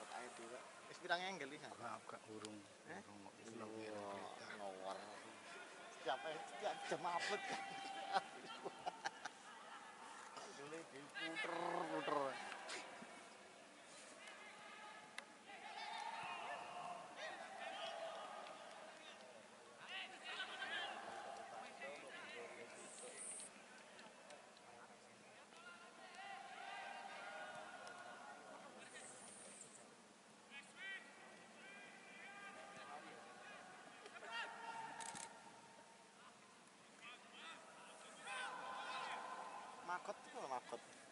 Angkat ae dhewe. Wis pirang angle iki? Maaf gak urung. Eh? Urung kok wis ngawur. Siapa setiap jam apet kan. Dulu diputer-puter. 買ってくるな買って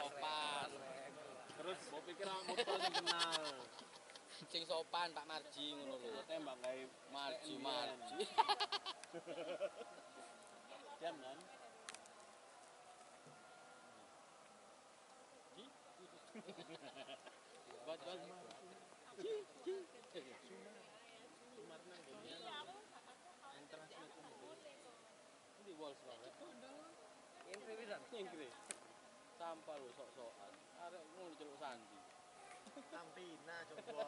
sopan. Terus mbok pikir tok sing kenal. Sing sopan Pak Marji ngono lho. Tembak gawe Marji. Marji. Jam kan? Bot bot. Sumarna ngene. Entrance sampah lu sok-sokan. Arek ngono celuk sandi. Tampina coba.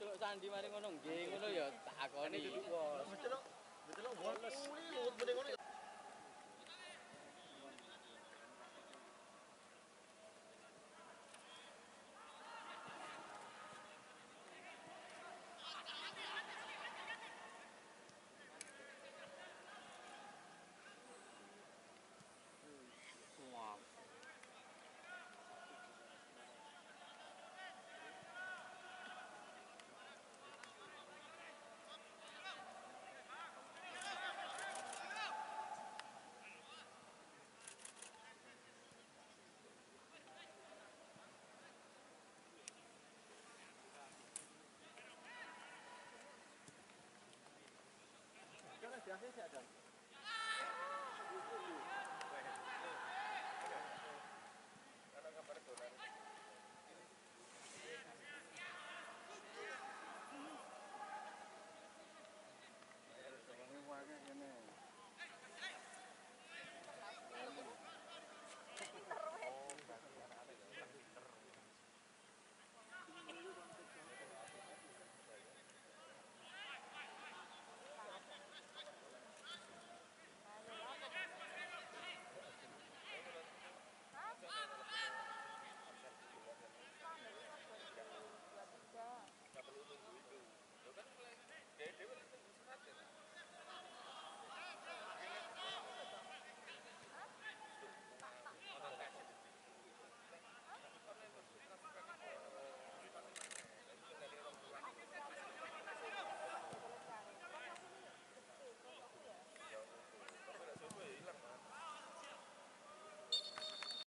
celuk sandi mari ngono nggih ngono ya tak akoni. Celuk. Celuk bolos. Kuwi lu mending ngono.